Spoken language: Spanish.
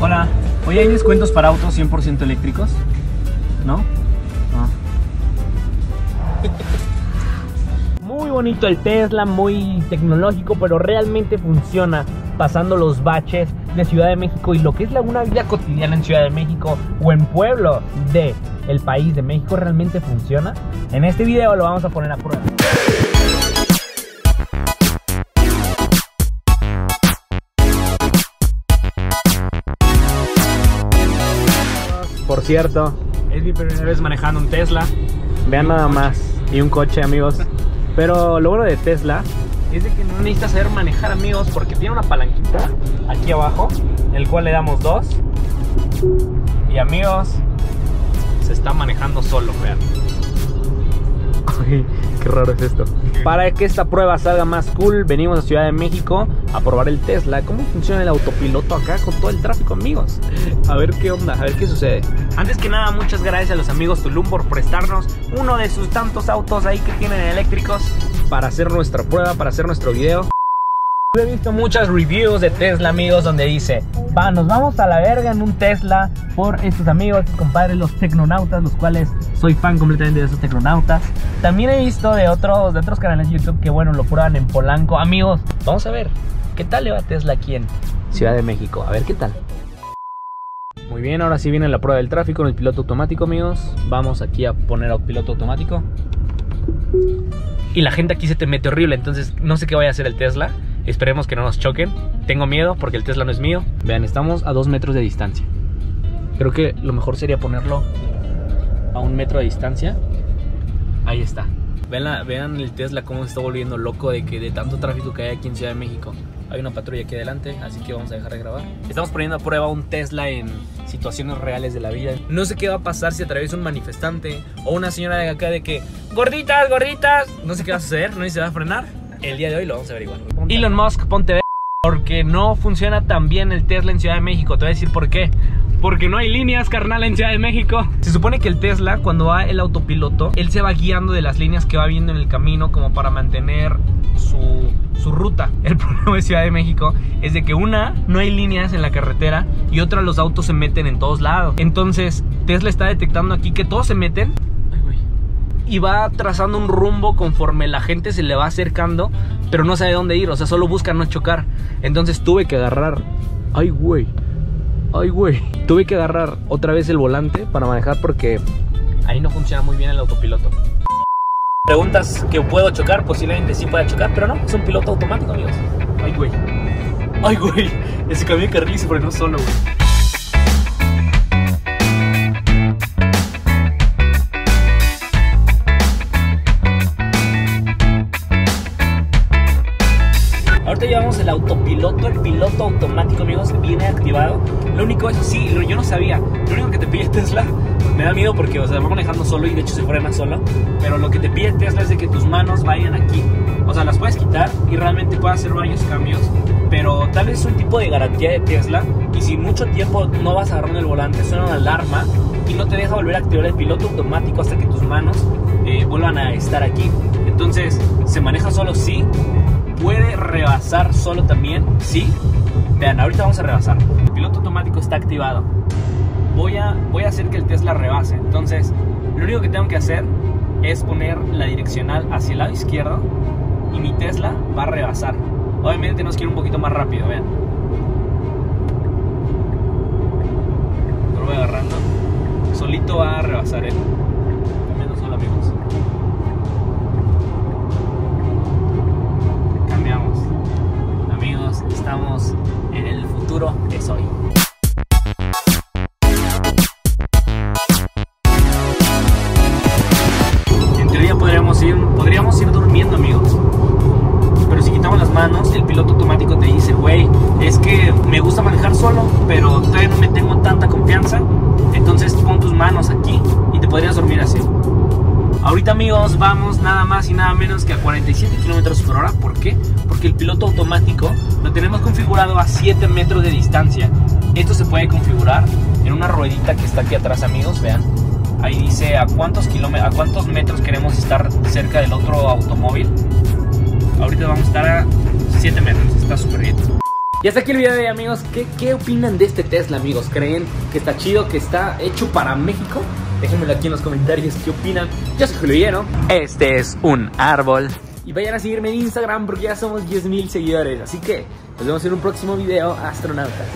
Hola, hoy hay descuentos para autos 100% eléctricos, ¿no? Ah. Muy bonito el Tesla, muy tecnológico, pero realmente funciona pasando los baches de Ciudad de México y lo que es la una vida cotidiana en Ciudad de México o en pueblo de el país de México realmente funciona. En este video lo vamos a poner a prueba. Por cierto, es mi primera vez manejando un Tesla. Vean nada más. Y un coche, amigos. Pero lo bueno de Tesla es de que no necesitas saber manejar, amigos, porque tiene una palanquita aquí abajo, el cual le damos dos. Y amigos, se está manejando solo, vean. Ay, qué raro es esto. Para que esta prueba salga más cool, venimos a Ciudad de México a probar el Tesla. ¿Cómo funciona el autopiloto acá con todo el tráfico, amigos? A ver qué onda, a ver qué sucede. Antes que nada, muchas gracias a los amigos Tulum por prestarnos uno de sus tantos autos ahí que tienen eléctricos para hacer nuestra prueba, para hacer nuestro video. He visto muchas reviews de Tesla, amigos, donde dice, va, nos vamos a la verga en un Tesla por estos amigos, compadres, los tecnonautas, los cuales soy fan completamente de esos tecnonautas. También he visto de otros, de otros canales de YouTube que, bueno, lo prueban en Polanco. Amigos, vamos a ver, ¿qué tal le Tesla aquí en Ciudad de México? A ver qué tal. Muy bien, ahora sí viene la prueba del tráfico en el piloto automático, amigos. Vamos aquí a poner a piloto automático. Y la gente aquí se te mete horrible, entonces no sé qué vaya a hacer el Tesla. Esperemos que no nos choquen. Tengo miedo porque el Tesla no es mío. Vean, estamos a dos metros de distancia. Creo que lo mejor sería ponerlo a un metro de distancia. Ahí está. Vean, la- vean el Tesla cómo se está volviendo loco de que de tanto tráfico que hay aquí en Ciudad de México. Hay una patrulla aquí adelante, así que vamos a dejar de grabar. Estamos poniendo a prueba un Tesla en situaciones reales de la vida. No sé qué va a pasar si atraviesa un manifestante o una señora de acá de que gorditas, gorditas. No sé qué va a suceder, no sé si se va a frenar. El día de hoy lo vamos a averiguar. Elon Musk, ponte porque no funciona tan bien el Tesla en Ciudad de México. Te voy a decir por qué. Porque no hay líneas, carnal, en Ciudad de México. Se supone que el Tesla, cuando va el autopiloto, él se va guiando de las líneas que va viendo en el camino como para mantener su, su ruta. El problema de Ciudad de México es de que una, no hay líneas en la carretera y otra, los autos se meten en todos lados. Entonces, Tesla está detectando aquí que todos se meten y va trazando un rumbo conforme la gente se le va acercando, pero no sabe dónde ir, o sea, solo busca no chocar. Entonces tuve que agarrar. Ay, güey. Ay, güey. Tuve que agarrar otra vez el volante para manejar porque ahí no funciona muy bien el autopiloto. Preguntas que puedo chocar, posiblemente sí pueda chocar, pero no, es un piloto automático, amigos. Ay, güey. Ay, güey. Ese cambio de carril se frenó solo, güey. Ahorita llevamos el autopiloto, el piloto amigos, viene activado. Lo único, eso sí, lo- yo no sabía. Lo único que te pide Tesla me da miedo porque, o sea, va manejando solo y de hecho se frena solo. Pero lo que te pide Tesla es de que tus manos vayan aquí. O sea, las puedes quitar y realmente puedes hacer varios cambios. Pero tal vez es un tipo de garantía de Tesla. Y si mucho tiempo no vas agarrando el volante, suena una alarma y no te deja volver a activar el piloto automático hasta que tus manos eh, vuelvan a estar aquí. Entonces, se maneja solo, sí, puede rebasar solo también, sí. Vean, ahorita vamos a rebasar. El piloto automático está activado. Voy a, voy a hacer que el Tesla rebase. Entonces, lo único que tengo que hacer es poner la direccional hacia el lado izquierdo y mi Tesla va a rebasar. Obviamente que ir un poquito más rápido, vean. Lo voy agarrando. Solito va a rebasar él. Menos es hoy. En teoría podríamos ir, podríamos ir durmiendo, amigos. Pero si quitamos las manos, el piloto automático te dice, güey, es que me gusta manejar solo, pero todavía no me tengo tanta confianza. Entonces pon tus manos aquí y te podrías dormir así. Ahorita amigos vamos nada más y nada menos que a 47 kilómetros por hora. ¿Por qué? Porque el piloto automático lo tenemos configurado a 7 metros de distancia. Esto se puede configurar en una ruedita que está aquí atrás amigos, vean. Ahí dice a cuántos a cuántos metros queremos estar cerca del otro automóvil. Ahorita vamos a estar a 7 metros, está súper bien. Y hasta aquí el video de hoy, amigos. ¿Qué, ¿Qué opinan de este Tesla, amigos? ¿Creen que está chido, que está hecho para México? Déjenmelo aquí en los comentarios qué opinan. Yo soy Julio Villeno. Este es un árbol. Y vayan a seguirme en Instagram porque ya somos 10.000 seguidores. Así que nos vemos en un próximo video, astronautas.